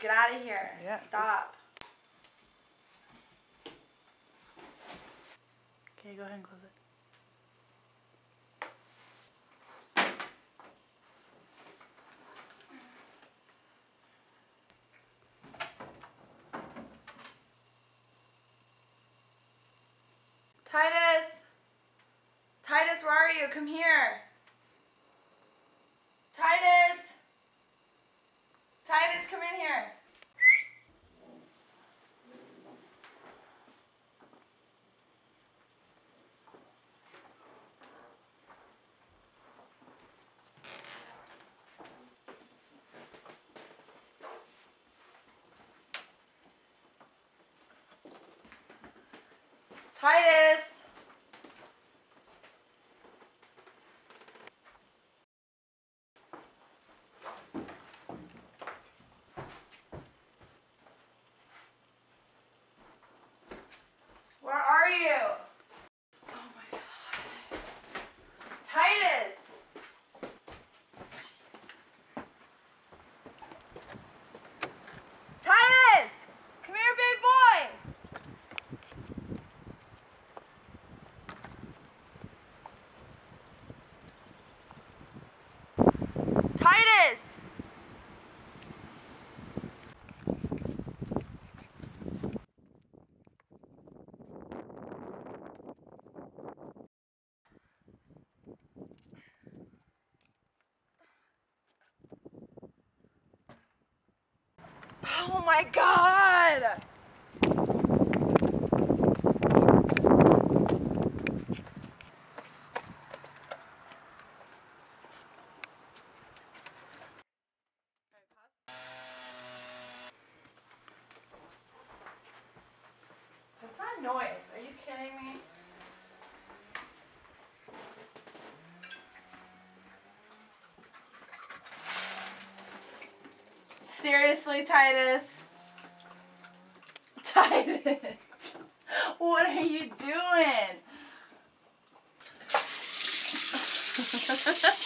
get out of here. Yeah. Stop. Okay, go ahead and close it. Titus! Titus, where are you? Come here. Titus! Titus, come in here. Titus! Where are you? Oh my god. Titus! Titus! Come here, big boy! Titus! Oh my god! Seriously, Titus? Titus? What are you doing?